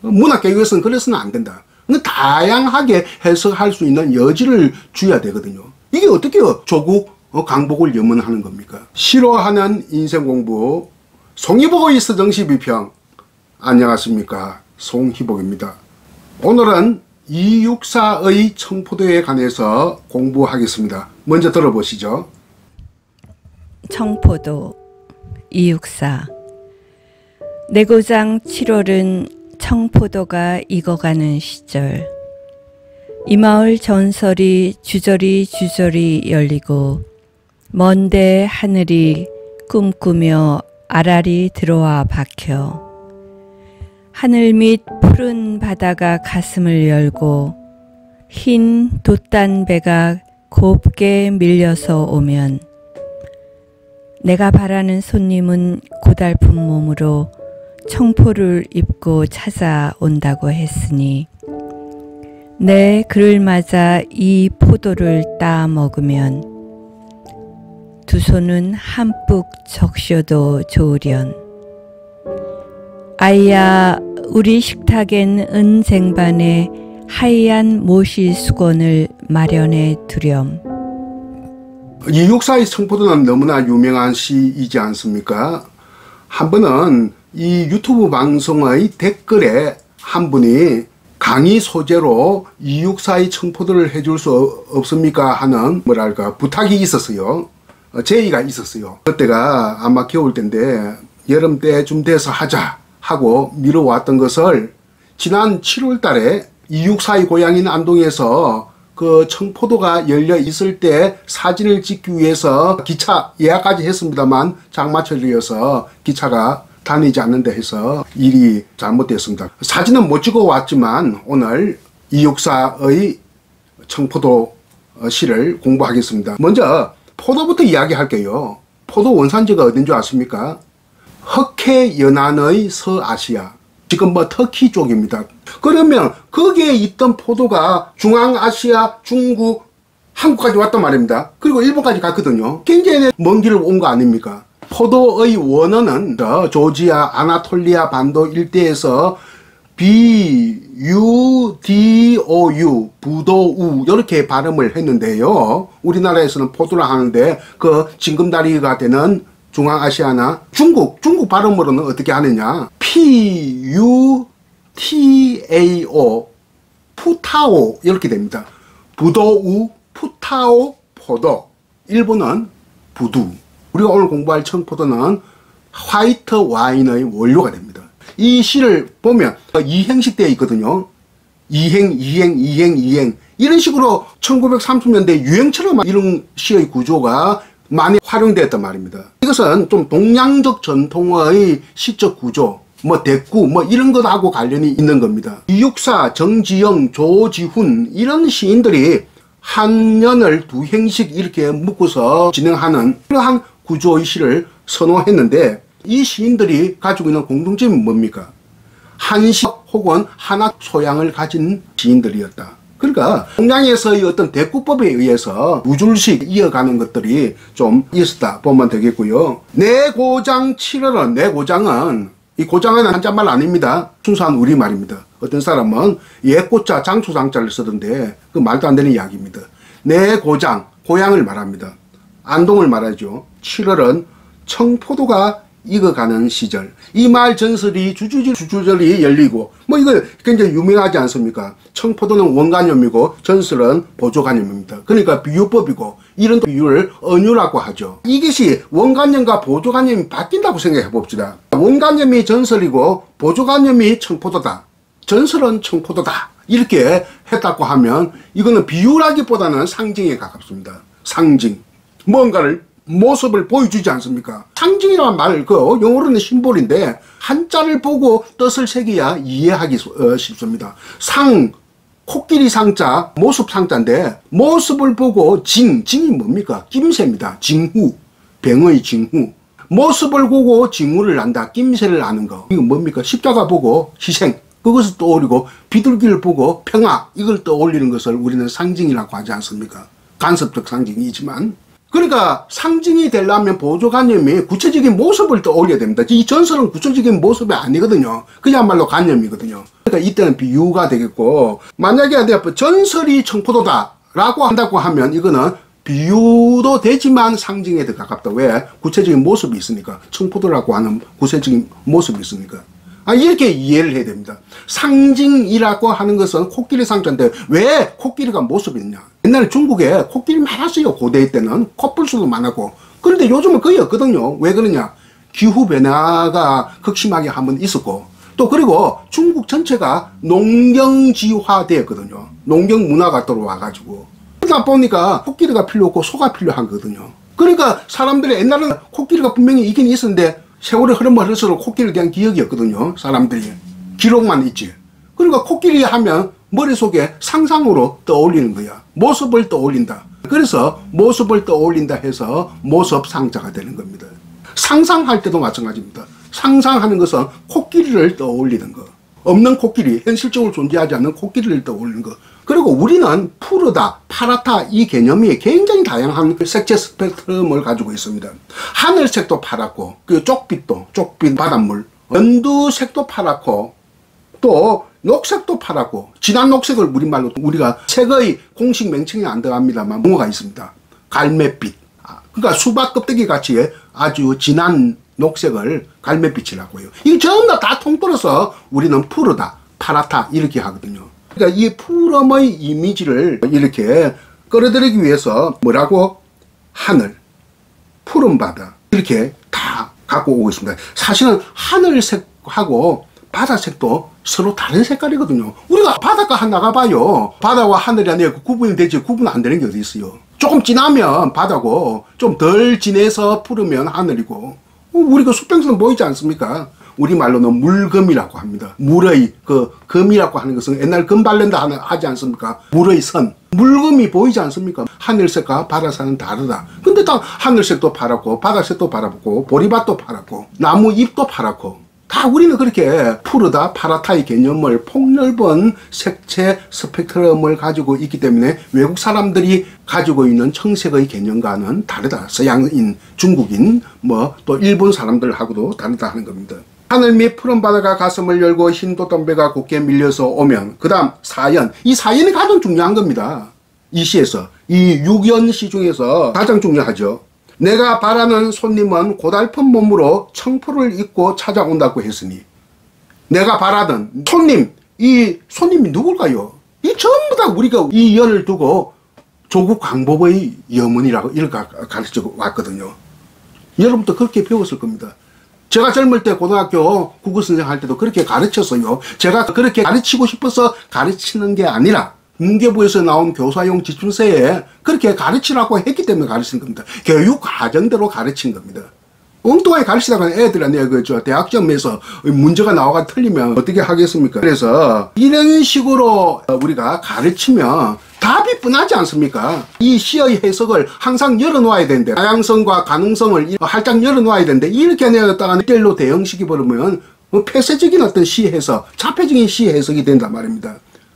문학개혁에서는 그래서는 안 된다. 다양하게 해석할 수 있는 여지를 줘야 되거든요. 이게 어떻게 조국 강복을 염원하는 겁니까? 싫어하는 인생 공부 송희복의 서정시 비평 안녕하십니까 송희복입니다. 오늘은 264의 청포도에 관해서 공부하겠습니다. 먼저 들어보시죠. 청포도 264 내고장 7월은 청포도가 익어가는 시절. 이 마을 전설이 주저리 주저리 열리고 먼데 하늘이 꿈꾸며 아라리 들어와 박혀 하늘 밑 푸른 바다가 가슴을 열고 흰 돛단배가 곱게 밀려서 오면 내가 바라는 손님은 고달픈 몸으로 청포를 입고 찾아온다고 했으니 내 그를 맞아 이 포도를 따 먹으면 두 손은 한뿍 적셔도 좋으련 아이야 우리 식탁엔 은쟁반에 하얀 모시 수건을 마련해 두렴 이육사의 청포도는 너무나 유명한 시이지 않습니까? 한 번은 이 유튜브 방송의 댓글에 한 분이 강의 소재로 이육사의 청포도를 해줄 수 없습니까? 하는 뭐랄까 부탁이 있었어요. 어, 제의가 있었어요. 그때가 아마 겨울 때인데 여름 때쯤 돼서 하자 하고 미뤄왔던 것을 지난 7월 달에 이육사의 고향인 안동에서 그 청포도가 열려 있을 때 사진을 찍기 위해서 기차 예약까지 했습니다만 장마철이어서 기차가 다니지 않는다 해서 일이 잘못됐습니다. 사진은 못 찍어 왔지만 오늘 이육사의 청포도 시를 공부하겠습니다. 먼저 포도부터 이야기할게요. 포도 원산지가 어딘 줄 아십니까? 흑해 연안의 서아시아 지금 뭐 터키 쪽입니다. 그러면 거기에 있던 포도가 중앙아시아, 중국, 한국까지 왔단 말입니다. 그리고 일본까지 갔거든요. 굉장히 먼 길을 온 거 아닙니까? 포도의 원어는 조지아, 아나톨리아 반도 일대에서 B, U, D, O, U, 부도우 이렇게 발음을 했는데요. 우리나라에서는 포도라 하는데 그 징금다리가 되는 중앙아시아나 중국, 중국 발음으로는 어떻게 하느냐. P, U, T, A, O, 푸타오 이렇게 됩니다. 부도우, 푸타오, 포도. 일본은 부두. 우리가 오늘 공부할 청포도는 화이트 와인의 원료가 됩니다. 이 시를 보면 이행식 되어 있거든요. 이행, 이행, 이행, 이행. 이런 식으로 1930년대 유행처럼 이런 시의 구조가 많이 활용되었단 말입니다. 이것은 좀 동양적 전통의 시적 구조, 뭐 대구 뭐 이런 것하고 관련이 있는 겁니다. 이육사, 정지영, 조지훈 이런 시인들이 한 년을 두 행씩 이렇게 묶어서 진행하는 그러한 구조의 시를 선호했는데 이 시인들이 가지고 있는 공통점이 뭡니까? 한식 혹은 한학 소양을 가진 시인들이었다. 그러니까 동양에서의 어떤 대꾸법에 의해서 우줄식 이어가는 것들이 좀 있었다 보면 되겠고요. 내 고장 7월은 내 고장은 이 고장은 한자말 아닙니다. 순수한 우리말입니다. 어떤 사람은 예꽃자 장수장자를 쓰던데 그 말도 안 되는 이야기입니다. 내 고장, 고향을 말합니다. 안동을 말하죠. 7월은 청포도가 익어가는 시절 이 말 전설이 주주절 주주절이 열리고 뭐 이거 굉장히 유명하지 않습니까? 청포도는 원간염이고 전설은 보조간염입니다. 그러니까 비유법이고 이런 비유를 언유라고 하죠. 이것이 원간염과 보조간염이 바뀐다고 생각해 봅시다. 원간염이 전설이고 보조간염이 청포도다. 전설은 청포도다. 이렇게 했다고 하면 이거는 비유라기보다는 상징에 가깝습니다. 상징. 뭔가를 모습을 보여주지 않습니까? 상징이란 말, 그 영어로는 심볼인데 한자를 보고 뜻을 새겨야 이해하기 어, 쉽습니다. 상, 코끼리 상자, 모습 상자인데 모습을 보고 징, 징이 뭡니까? 김새입니다. 징후, 병의 징후. 모습을 보고 징후를 안다. 김새를 아는 거. 이거 뭡니까? 십자가 보고 희생. 그것을 떠올리고 비둘기를 보고 평화 이걸 떠올리는 것을 우리는 상징이라고 하지 않습니까? 간섭적 상징이지만 그러니까 상징이 되려면 보조관념이 구체적인 모습을 떠올려야 됩니다. 이 전설은 구체적인 모습이 아니거든요. 그야말로 관념이거든요. 그러니까 이때는 비유가 되겠고 만약에 내가 전설이 청포도다 라고 한다고 하면 이거는 비유도 되지만 상징에 더 가깝다. 왜? 구체적인 모습이 있으니까. 청포도라고 하는 구체적인 모습이 있으니까. 아, 이렇게 이해를 해야 됩니다. 상징이라고 하는 것은 코끼리 상자인데 왜 코끼리가 모습이 있냐? 옛날에 중국에 코끼리 많았어요. 고대 때는 코뿔소도 많았고. 그런데 요즘은 거의 없거든요. 왜 그러냐? 기후 변화가 극심하게 한번 있었고 또 그리고 중국 전체가 농경지화 되었거든요. 농경 문화가 들어와 가지고 그러다 보니까 코끼리가 필요 없고 소가 필요한 거거든요. 그러니까 사람들이 옛날에는 코끼리가 분명히 있긴 있었는데 세월이 흐르면 흐를수록 코끼리에 대한 기억이 없거든요. 사람들이. 기록만 있지. 그러니까 코끼리 하면 머릿속에 상상으로 떠올리는 거야. 모습을 떠올린다. 그래서 모습을 떠올린다 해서 모습 상자가 되는 겁니다. 상상할 때도 마찬가지입니다. 상상하는 것은 코끼리를 떠올리는 거. 없는 코끼리, 현실적으로 존재하지 않는 코끼리를 떠올리는 거. 그리고 우리는 푸르다, 파랗다 이 개념이 굉장히 다양한 색채 스펙트럼을 가지고 있습니다. 하늘색도 파랗고, 그 쪽빛도, 쪽빛 바닷물, 연두색도 파랗고, 또 녹색도 파랗고, 진한 녹색을 우리말로 우리가 색의 공식 명칭이 안 들어갑니다만 뭐가 있습니다. 갈매빛. 아, 그러니까 수박 껍데기 같이 아주 진한 녹색을 갈매빛이라고 해요. 이게 전부 다, 다 통틀어서 우리는 푸르다, 파랗다 이렇게 하거든요. 그러니까 이 푸름의 이미지를 이렇게 끌어들이기 위해서 뭐라고 하늘, 푸른 바다 이렇게 다 갖고 오고 있습니다. 사실은 하늘색하고 바다색도 서로 다른 색깔이거든요. 우리가 바닷가 한 나가봐요. 바다와 하늘이 아니라 구분이 되지 구분 안 되는 게 어디 있어요. 조금 진하면 바다고 좀 덜 진해서 푸르면 하늘이고 우리가 수평선 보이지 않습니까? 우리말로는 물금이라고 합니다. 물의 그 금이라고 하는 것은 옛날 금 발렌다 하지 않습니까? 물의 선. 물금이 보이지 않습니까? 하늘색과 바다색은 다르다. 근데 다 하늘색도 파랗고 바다색도 파랗고 보리밭도 파랗고 나무 잎도 파랗고 다 우리는 그렇게 푸르다 파랗다의 개념을 폭넓은 색채 스펙트럼을 가지고 있기 때문에 외국 사람들이 가지고 있는 청색의 개념과는 다르다. 서양인, 중국인, 뭐 또 일본 사람들하고도 다르다 하는 겁니다. 하늘 밑 푸른 바다가 가슴을 열고 흰 돛덤배가 곧게 밀려서 오면 그 다음 사연. 이 사연이 가장 중요한 겁니다. 이 시에서. 이 육연시 중에서 가장 중요하죠. 내가 바라는 손님은 고달픈 몸으로 청포를 입고 찾아온다고 했으니 내가 바라던 손님 이 손님이 누굴까요? 이 전부 다 우리가 이 연을 두고 조국 광복의 염원이라고 이렇게 가르쳐 왔거든요. 여러분도 그렇게 배웠을 겁니다 제가 젊을 때 고등학교 국어 선생 할 때도 그렇게 가르쳤어요. 제가 그렇게 가르치고 싶어서 가르치는 게 아니라 문교부에서 나온 교사용 지출서에 그렇게 가르치라고 했기 때문에 가르친 겁니다. 교육 과정대로 가르친 겁니다. 엉뚱하게 가르치다가 내가 그저 대학 시험에서 문제가 나와가 틀리면 어떻게 하겠습니까? 그래서 이런 식으로 우리가 가르치면 답이 뻔하지 않습니까? 이 시의 해석을 항상 열어놓아야 되는데 다양성과 가능성을 활짝 열어놓아야 되는데 이렇게 내었다가 뗄로 대형시키 버리면 뭐 폐쇄적인 어떤 시 해석, 자폐적인 시 해석이 된단 말입니다.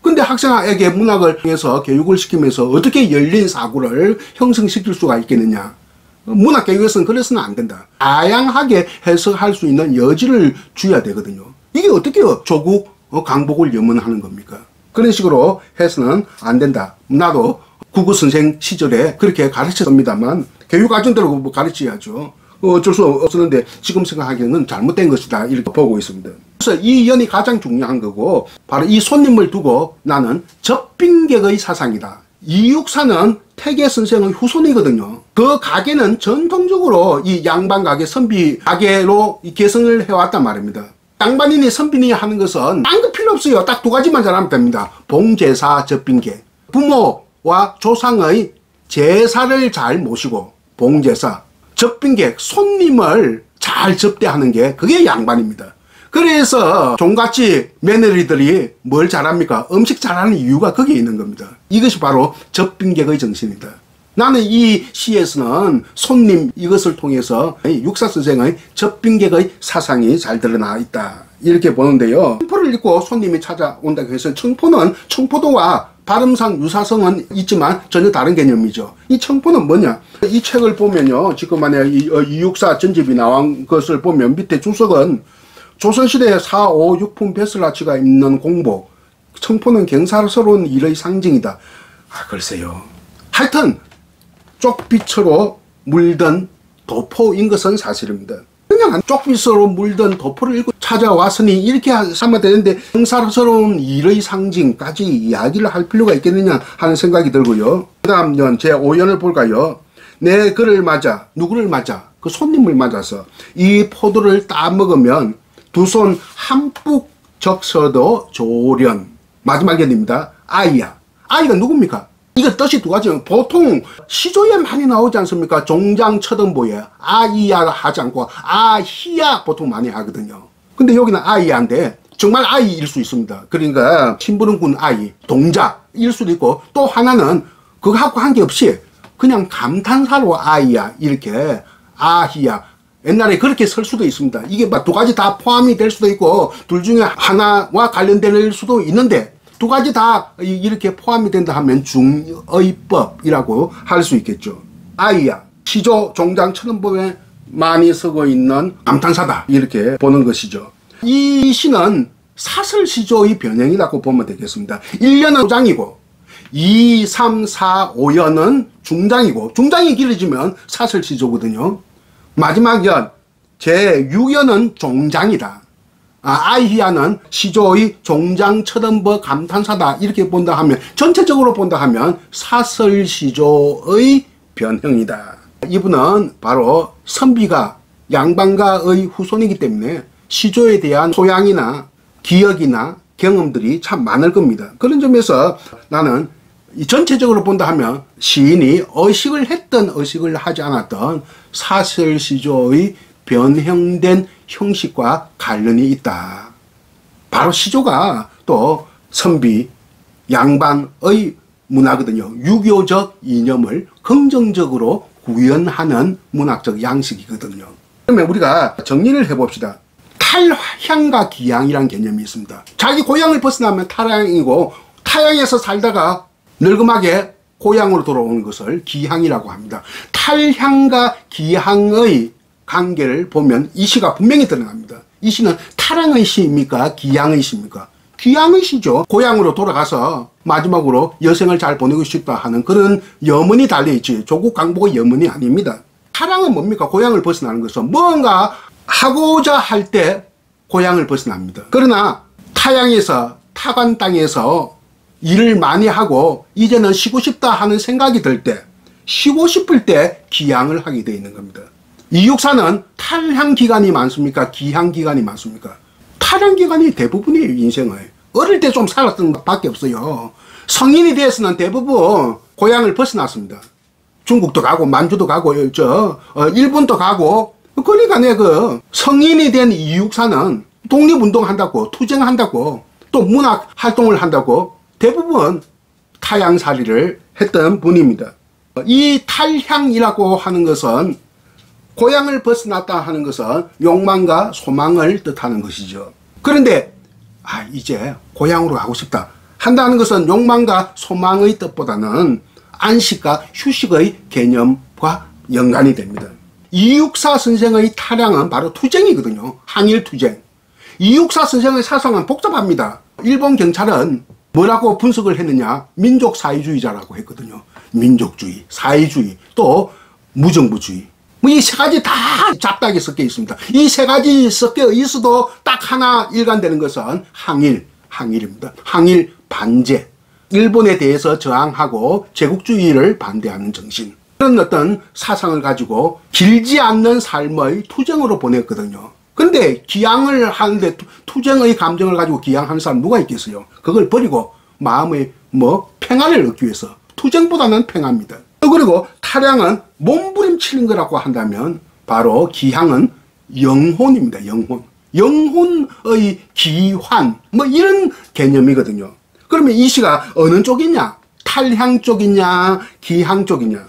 근데 학생에게 문학을 통해서 교육을 시키면서 어떻게 열린 사고를 형성시킬 수가 있겠느냐? 문학 교육에서는 그래서는 안 된다. 다양하게 해석할 수 있는 여지를 줘야 되거든요. 이게 어떻게 조국 강복을 염원하는 겁니까? 그런 식으로 해서는 안 된다. 나도 국어 선생 시절에 그렇게 가르쳤습니다만 교육과정대로 뭐 가르쳐야죠. 어쩔 수 없었는데 지금 생각하기에는 잘못된 것이다 이렇게 보고 있습니다. 그래서 이 연이 가장 중요한 거고 바로 이 손님을 두고 나는 접빙객의 사상이다. 이육사는 태계 선생의 후손이거든요. 그 가게는 전통적으로 이 양반 가게, 선비 가게로 개성을 해왔단 말입니다. 양반인이 선빈이 하는 것은 딴 거 필요 없어요. 딱 두 가지만 잘하면 됩니다. 봉제사 접빙계. 부모와 조상의 제사를 잘 모시고 봉제사, 접빙객, 손님을 잘 접대하는 게 그게 양반입니다. 그래서 종갓집 며느리들이 뭘 잘합니까? 음식 잘하는 이유가 거기에 있는 겁니다. 이것이 바로 접빙객의 정신이다. 나는 이 시에서는 손님 이것을 통해서 육사 선생의 접빙객의 사상이 잘 드러나 있다. 이렇게 보는데요. 청포를 입고 손님이 찾아온다고 해서 청포는 청포도와 발음상 유사성은 있지만 전혀 다른 개념이죠. 이 청포는 뭐냐? 이 책을 보면요. 지금 만약 이, 어, 264 전집이 나온 것을 보면 밑에 주석은 조선시대 4, 5, 6품 베슬라치가 있는 공복. 청포는 경사스러운 일의 상징이다. 아, 글쎄요. 하여튼, 쪽빛으로 물든 도포인 것은 사실입니다. 그냥 쪽빛으로 물든 도포를 읽고 찾아왔으니 이렇게 하면 되는데 형사스러운 일의 상징까지 이야기를 할 필요가 있겠느냐 하는 생각이 들고요. 그 다음 제 5연을 볼까요? 내 그를 맞아 누구를 맞아 그 손님을 맞아서 이 포도를 따먹으면 두 손 한뿍 적셔도 조련 마지막 연입니다. 아이야. 아이가 누굽니까? 이거 뜻이 두 가지예요. 보통 시조에 많이 나오지 않습니까? 종장 쳐든보에 아이야 하지 않고 아히야 보통 많이 하거든요. 근데 여기는 아이야인데 정말 아이일 수 있습니다. 그러니까 신부름꾼 아이, 동자일 수도 있고 또 하나는 그거하고 관계없이 그냥 감탄사로 아이야 이렇게 아히야 옛날에 그렇게 쓸 수도 있습니다. 이게 두 가지 다 포함이 될 수도 있고 둘 중에 하나와 관련될 수도 있는데 두 가지 다 이렇게 포함이 된다 하면 중의법이라고 할 수 있겠죠. 아이야, 시조 종장 천원법에 많이 쓰고 있는 감탄사다. 이렇게 보는 것이죠. 이 시는 사슬시조의 변형이라고 보면 되겠습니다. 1년은 장이고 2, 3, 4, 5연은 중장이고 중장이 길어지면 사슬시조거든요. 마지막 연, 제6연은 종장이다. 아, 아이히아는 시조의 종장 처덤버 감탄사다 이렇게 본다 하면 전체적으로 본다 하면 사설 시조의 변형이다. 이분은 바로 선비가 양반가의 후손이기 때문에 시조에 대한 소양이나 기억이나 경험들이 참 많을 겁니다. 그런 점에서 나는 전체적으로 본다 하면 시인이 의식을 했던 의식을 하지 않았던 사설시조의 변형된 형식과 관련이 있다. 바로 시조가 또 선비, 양반의 문화거든요. 유교적 이념을 긍정적으로 구현하는 문학적 양식이거든요. 그러면 우리가 정리를 해봅시다. 탈향과 기향이란 개념이 있습니다. 자기 고향을 벗어나면 탈향이고 타향에서 살다가 늙음하게 고향으로 돌아오는 것을 기향이라고 합니다. 탈향과 기향의 관계를 보면 이 시가 분명히 드러납니다. 이 시는 타랑의 시입니까? 기양의 시입니까? 기양의 시죠. 고향으로 돌아가서 마지막으로 여생을 잘 보내고 싶다 하는 그런 염원이 달려있지. 조국 강복의 염원이 아닙니다. 타랑은 뭡니까? 고향을 벗어나는 것은 뭔가 하고자 할 때 고향을 벗어납니다. 그러나 타양에서 타관 땅에서 일을 많이 하고 이제는 쉬고 싶다 하는 생각이 들 때 쉬고 싶을 때 기양을 하게 되어 있는 겁니다. 이육사는 탈향 기간이 많습니까? 기향 기간이 많습니까? 탈향 기간이 대부분이에요, 인생을. 어릴 때 좀 살았던 것밖에 없어요. 성인이 되어서는 대부분 고향을 벗어났습니다. 중국도 가고, 만주도 가고, 저, 어, 일본도 가고, 그러니까 내그 성인이 된 이육사는 독립운동 한다고, 투쟁한다고, 또 문학 활동을 한다고 대부분 타향살이를 했던 분입니다. 이 탈향이라고 하는 것은 고향을 벗어났다 하는 것은 욕망과 소망을 뜻하는 것이죠. 그런데 아 이제 고향으로 가고 싶다 한다는 것은 욕망과 소망의 뜻보다는 안식과 휴식의 개념과 연관이 됩니다. 이육사 선생의 타량은 바로 투쟁이거든요. 항일 투쟁. 이육사 선생의 사상은 복잡합니다. 일본 경찰은 뭐라고 분석을 했느냐? 민족 사회주의자라고 했거든요. 민족주의, 사회주의, 또 무정부주의. 뭐 이 세 가지 다 잡다하게 섞여 있습니다. 이 세 가지 섞여 있어도 딱 하나 일관되는 것은 항일, 항일입니다. 항일 반제. 일본에 대해서 저항하고 제국주의를 반대하는 정신. 그런 어떤 사상을 가지고 길지 않는 삶의 투쟁으로 보냈거든요. 근데 기양을 하는데 투쟁의 감정을 가지고 기양하는 사람 누가 있겠어요? 그걸 버리고 마음의 뭐 평안을 얻기 위해서 투쟁보다는 평화입니다. 그리고 타량은 몸부림치는 거라고 한다면 바로 기향은 영혼입니다. 영혼. 영혼의 기환 뭐 이런 개념이거든요. 그러면 이 시가 어느 쪽이냐? 탈향 쪽이냐? 기향 쪽이냐?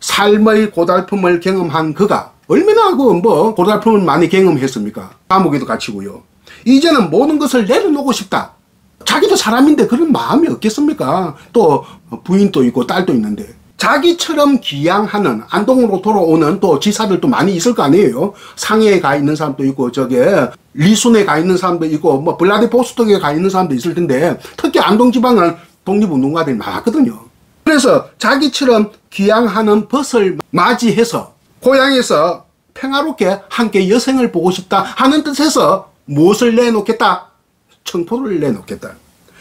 삶의 고달픔을 경험한 그가 얼마나 그 뭐 고달픔을 많이 경험했습니까? 감옥에도 갇히고요. 이제는 모든 것을 내려놓고 싶다. 자기도 사람인데 그런 마음이 없겠습니까? 또 부인도 있고 딸도 있는데 자기처럼 기양하는 안동으로 돌아오는 또 지사들도 많이 있을 거 아니에요. 상해에 가 있는 사람도 있고 저게 리순에 가 있는 사람도 있고 뭐 블라디보스톡에 가 있는 사람도 있을 텐데 특히 안동 지방은 독립운동가들이 많았거든요. 그래서 자기처럼 기양하는 벗을 맞이해서 고향에서 평화롭게 함께 여생을 보고 싶다 하는 뜻에서 무엇을 내놓겠다? 청포를 내놓겠다.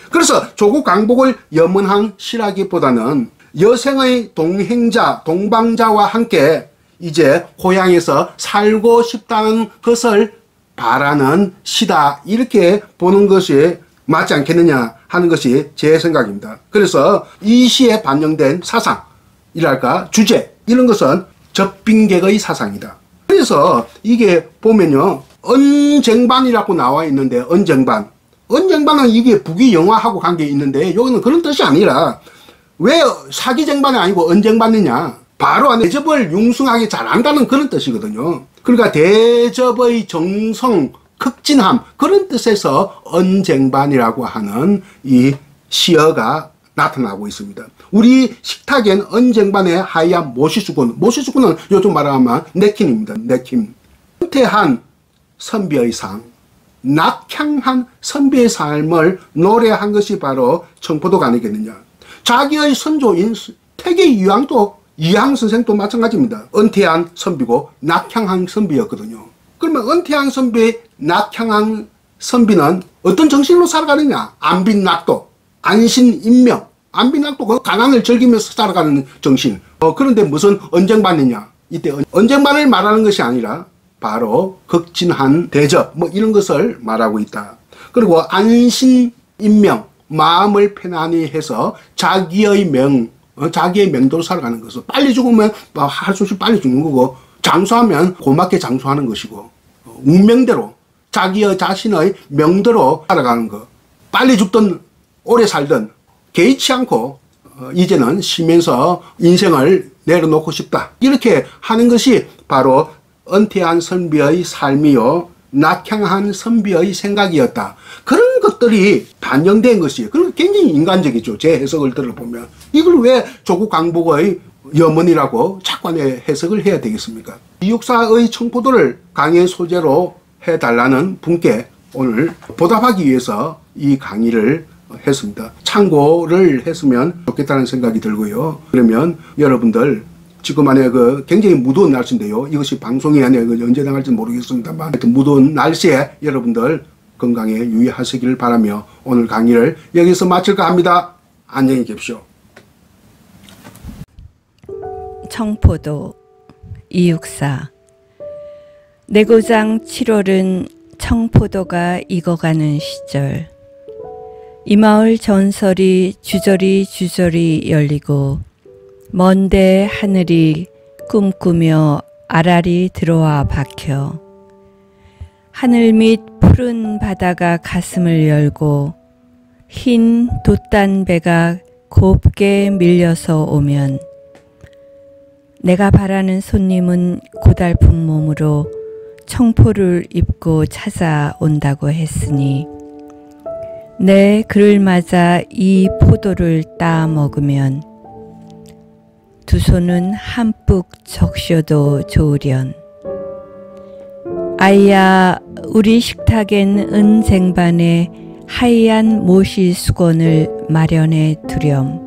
그래서 조국 강복을 염원한 시라기보다는 여생의 동행자, 동방자와 함께 이제 고향에서 살고 싶다는 것을 바라는 시다. 이렇게 보는 것이 맞지 않겠느냐 하는 것이 제 생각입니다. 그래서 이 시에 반영된 사상이랄까 주제 이런 것은 접빙객의 사상이다. 그래서 이게 보면요. 언쟁반이라고 나와 있는데 언쟁반. 언쟁반은 이게 북위 영화하고 관계 있는데 여기는 그런 뜻이 아니라 왜 사기쟁반이 아니고 언쟁반이냐? 바로 대접을 융숭하게 잘한다는 그런 뜻이거든요. 그러니까 대접의 정성, 극진함 그런 뜻에서 언쟁반이라고 하는 이 시어가 나타나고 있습니다. 우리 식탁엔 언쟁반의 하얀 모시수군, 모시수군은 요즘 말하면 네킨입니다. 네킨. 은퇴한 선비의 상, 낙향한 선비의 삶을 노래한 것이 바로 청포도가 아니겠느냐. 자기의 선조인 태계 이황도 이황 선생도 마찬가지입니다. 은퇴한 선비고 낙향한 선비였거든요. 그러면 은퇴한 선비, 낙향한 선비는 어떤 정신으로 살아가느냐? 안빈낙도, 안신인명, 안빈낙도 그 가난을 즐기면서 살아가는 정신. 어, 그런데 무슨 언쟁반이냐? 이때 언쟁반을 말하는 것이 아니라 바로 극진한 대접 뭐 이런 것을 말하고 있다. 그리고 안신인명, 마음을 편안히 해서 자기의 명, 어, 자기의 명도로 살아가는 것을 빨리 죽으면 뭐 할수 없이 빨리 죽는 거고 장수하면 고맙게 장수하는 것이고 어, 운명대로 자기의 자신의 명대로 살아가는 것 빨리 죽든 오래 살든 개의치 않고 어, 이제는 쉬면서 인생을 내려놓고 싶다. 이렇게 하는 것이 바로 은퇴한 선비의 삶이요 낙향한 선비의 생각이었다. 그런 것들이 반영된 것이에요. 그리고 굉장히 인간적이죠. 제 해석을 들어보면. 이걸 왜 조국 강복의 염원이라고 착관의 해석을 해야 되겠습니까? 이육사의 청포도를 강의 소재로 해달라는 분께 오늘 보답하기 위해서 이 강의를 했습니다. 참고를 했으면 좋겠다는 생각이 들고요. 그러면 여러분들 지금 안에 그 굉장히 무더운 날씨인데요. 이것이 방송이 아니라 언제 나갈지 모르겠습니다만 무더운 날씨에 여러분들 건강에 유의하시기를 바라며 오늘 강의를 여기서 마칠까 합니다. 안녕히 계십시오. 청포도 이육사 내고장 7월은 청포도가 익어가는 시절 이 마을 전설이 주저리 주저리 열리고 먼데 하늘이 꿈꾸며 아랄이 들어와 박혀 하늘 밑 푸른 바다가 가슴을 열고 흰 돛단배가 곱게 밀려서 오면 내가 바라는 손님은 고달픈 몸으로 청포를 입고 찾아온다고 했으니 내 그를 맞아 이 포도를 따 먹으면 두 손은 한뿍 적셔도 좋으련. 아이야 우리 식탁엔 은쟁반에 하얀 모시 수건을 마련해 두렴.